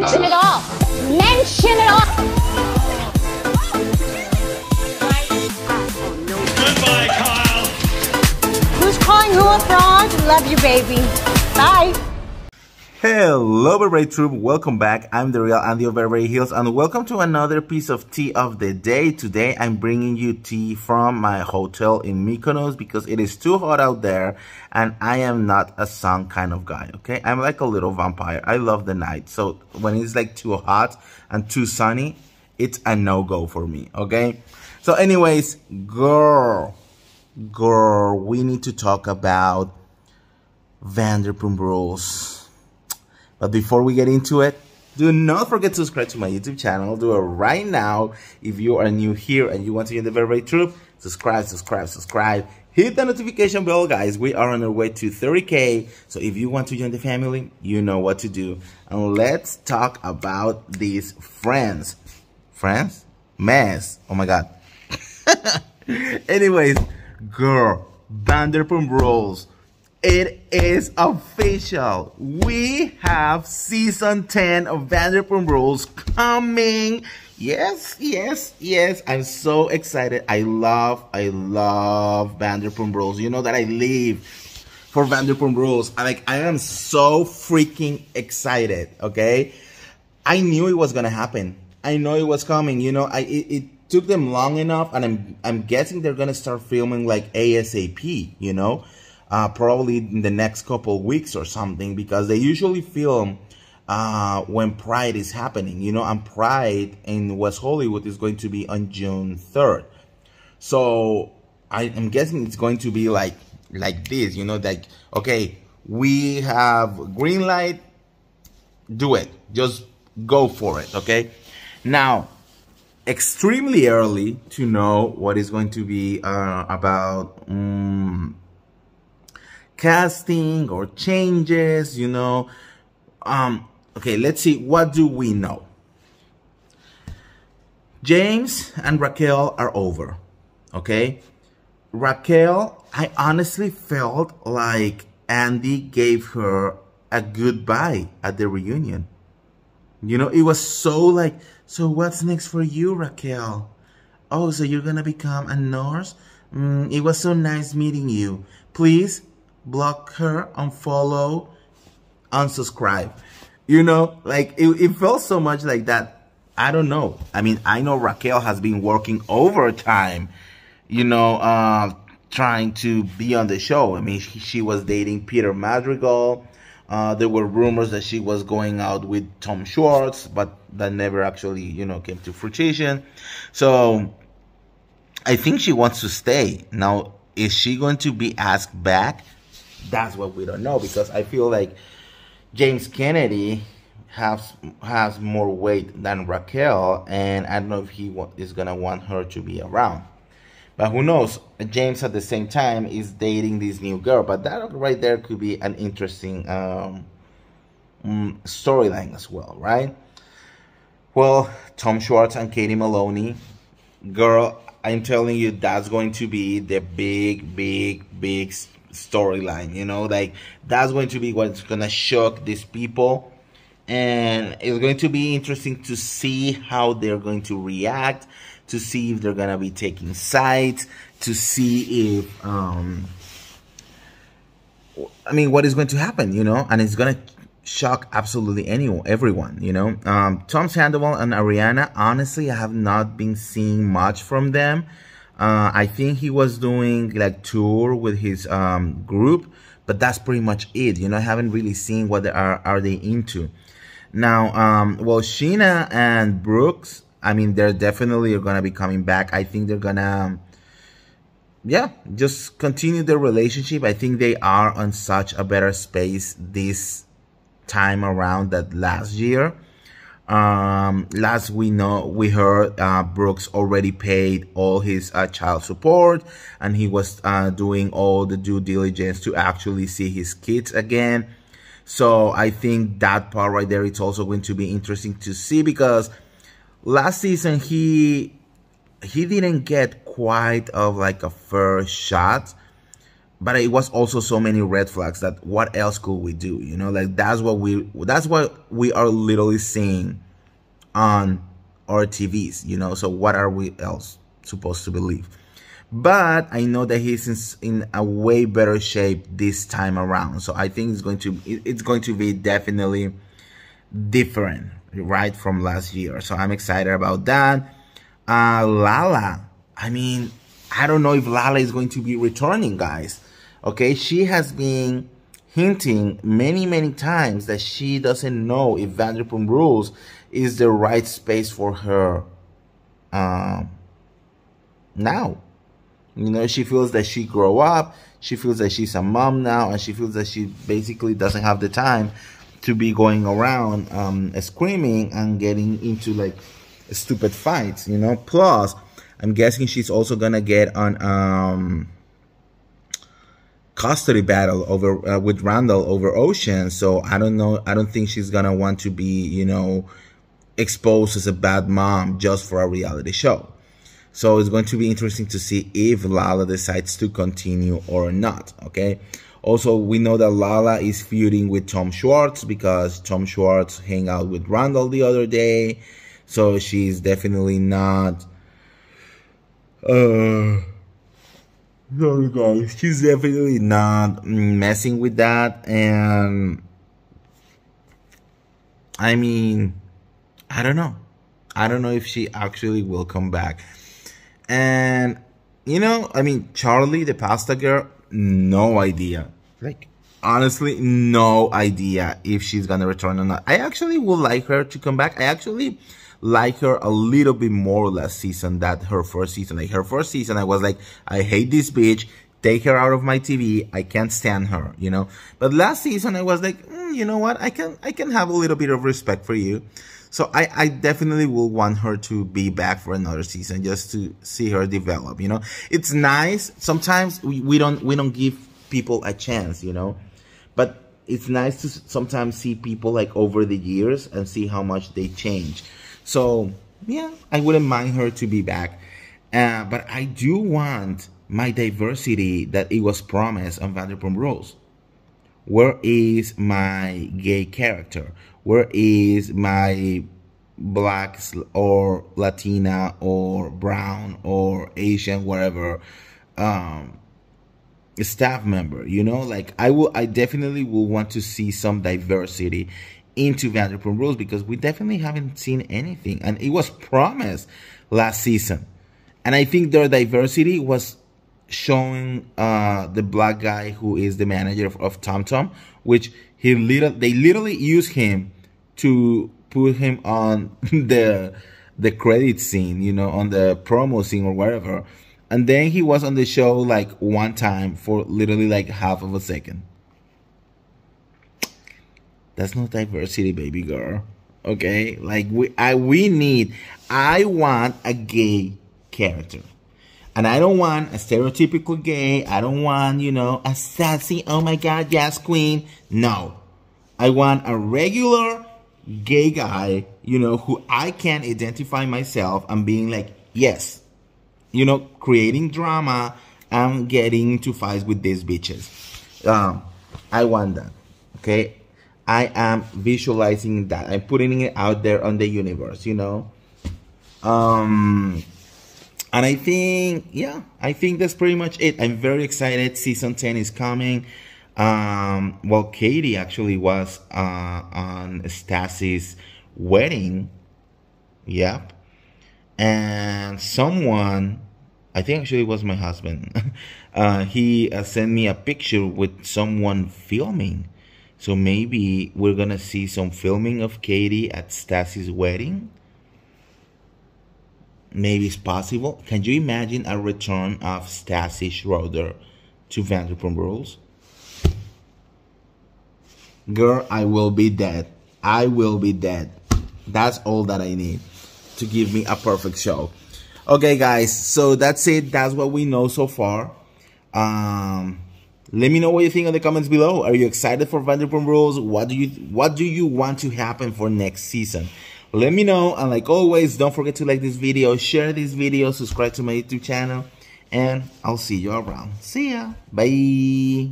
Mention it all. Mention it all. Goodbye, Kyle. Who's calling who a fraud? Love you, baby. Bye. Hello, Beverly Troop. Welcome back. I'm the real Andy of Hills, and welcome to another piece of tea of the day. Today, I'm bringing you tea from my hotel in Mykonos because it is too hot out there, and I am not a sun kind of guy. Okay, I'm like a little vampire. I love the night, so when it's like too hot and too sunny, it's a no go for me. Okay, so anyways, girl, girl, we need to talk about Vanderpump Rules. But before we get into it, do not forget to subscribe to my YouTube channel. Do it right now. If you are new here and you want to join the Beverly Troop, subscribe, subscribe, subscribe. Hit the notification bell, guys. We are on our way to 30K. So if you want to join the family, you know what to do. And let's talk about these friends. Friends? Mess. Oh my God. Anyways, girl, Vanderpump Rules. It is official. We have season 10 of Vanderpump Rules coming. Yes, yes, yes. I'm so excited. I love, I love Vanderpump Rules. You know that I live for Vanderpump Rules. I'm like, I am so freaking excited. Okay. I knew it was going to happen. I know it was coming. You know, I, it, it took them long enough and I'm, I'm guessing they're going to start filming like ASAP, you know? Uh, probably in the next couple weeks or something because they usually film uh, when Pride is happening, you know, and Pride in West Hollywood is going to be on June 3rd. So I am guessing it's going to be like like this, you know, like, okay, we have green light, do it. Just go for it, okay? Now, extremely early to know what is going to be uh, about um, casting or changes, you know. Um, okay, let's see. What do we know? James and Raquel are over. Okay. Raquel, I honestly felt like Andy gave her a goodbye at the reunion. You know, it was so like, so what's next for you, Raquel? Oh, so you're gonna become a nurse? Mm, it was so nice meeting you. Please block her, unfollow, unsubscribe. You know, like it, it felt so much like that. I don't know. I mean, I know Raquel has been working overtime, you know, uh, trying to be on the show. I mean, she, she was dating Peter Madrigal. Uh, there were rumors that she was going out with Tom Schwartz, but that never actually, you know, came to fruition. So I think she wants to stay. Now, is she going to be asked back? That's what we don't know because I feel like James Kennedy has has more weight than Raquel, and I don't know if he is gonna want her to be around. But who knows? James at the same time is dating this new girl, but that right there could be an interesting um, mm, storyline as well, right? Well, Tom Schwartz and Katie Maloney, girl, I'm telling you, that's going to be the big, big, big storyline you know? Like that's going to be what's gonna shock these people. And it's going to be interesting to see how they're going to react to see if they're gonna be taking sides to see if um i mean what is going to happen you know? And it's gonna shock absolutely anyone everyone you know? Um tom sandoval and ariana honestly i have not been seeing much from them uh, I think he was doing like tour with his um, group, but that's pretty much it. You know, I haven't really seen what they are are they into. Now, um, well, Scheana and Brooks, I mean, they're definitely gonna be coming back. I think they're gonna, yeah, just continue their relationship. I think they are on such a better space this time around that last year. Um, last we know, we heard uh, Brooks already paid all his uh, child support, and he was uh, doing all the due diligence to actually see his kids again. So I think that part right there, it's also going to be interesting to see because last season he he didn't get quite of like a first shot but it was also so many red flags that what else could we do? You know, like that's what we that's what we are literally seeing on our TVs. You know, so what are we else supposed to believe? But I know that he's in, in a way better shape this time around. So I think it's going to it's going to be definitely different, right, from last year. So I'm excited about that. Uh, Lala, I mean, I don't know if Lala is going to be returning, guys. Okay, she has been hinting many, many times that she doesn't know if Vanderpump Rules is the right space for her um, now. You know, she feels that she grow up, she feels that she's a mom now, and she feels that she basically doesn't have the time to be going around um, screaming and getting into like stupid fights, you know. Plus, I'm guessing she's also gonna get on um, custody battle over uh, with Randall over Ocean. So I don't know. I don't think she's gonna want to be, you know, exposed as a bad mom just for a reality show. So it's going to be interesting to see if Lala decides to continue or not. Okay. Also, we know that Lala is feuding with Tom Schwartz because Tom Schwartz hang out with Randall the other day. So she's definitely not uh, sorry guys, she's definitely not messing with that, and I mean, I don't know. I don't know if she actually will come back. And you know, I mean, Charlie, the pasta girl, no idea. Like, honestly, no idea if she's gonna return or not. I actually would like her to come back. I actually like her a little bit more last season than her first season. Like her first season, I was like, I hate this bitch. Take her out of my TV. I can't stand her, you know. But last season, I was like, mm, you know what? I can I can have a little bit of respect for you. So I, I definitely will want her to be back for another season just to see her develop. You know, it's nice. Sometimes we, we don't we don't give people a chance. You know, but it's nice to sometimes see people like over the years and see how much they change. So yeah, I wouldn't mind her to be back. Uh, but I do want my diversity that it was promised on Vanderpump Rules. Where is my gay character? Where is my black or Latina or brown or Asian, whatever, um, staff member? You know, like I will, I definitely will want to see some diversity into Vanderpump Rules because we definitely haven't seen anything. And it was promised last season. And I think their diversity was showing uh, the black guy who is the manager of, of Tom Tom, which he little they literally use him to put him on the the credit scene, you know, on the promo scene or wherever. And then he was on the show like one time for literally like half of a second. That's not diversity, baby girl. Okay? Like we I we need I want a gay character. And I don't want a stereotypical gay. I don't want, you know, a sassy, oh my god, yes, queen. No. I want a regular gay guy, you know, who I can identify myself and being like, yes, you know, creating drama and getting into fights with these bitches. Um, I want that. Okay. I am visualizing that. I'm putting it out there on the universe, you know. Um, and I think, yeah, I think that's pretty much it. I'm very excited. Season 10 is coming. Um, well, Katie actually was uh, on Stassi's wedding. Yep. And someone, I think actually it was my husband, uh, he uh, sent me a picture with someone filming so maybe we're gonna see some filming of Katie at Stassi's wedding. Maybe it's possible. Can you imagine a return of Stassi Schroeder to Vanderpump Rules? Girl, I will be dead. I will be dead. That's all that I need to give me a perfect show. Okay, guys. So that's it. That's what we know so far. Um, let me know what you think in the comments below. Are you excited for Vanderpump Rules? What do you what do you want to happen for next season? Let me know. And like always, don't forget to like this video, share this video, subscribe to my YouTube channel, and I'll see you around. See ya. Bye.